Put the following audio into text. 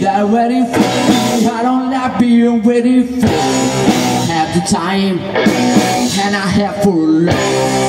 that waiting for me, I don't like being waiting for you. Half the time, and I have for love.